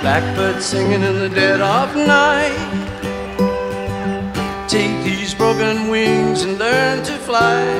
Blackbird singing in the dead of night. Take these broken wings and learn to fly.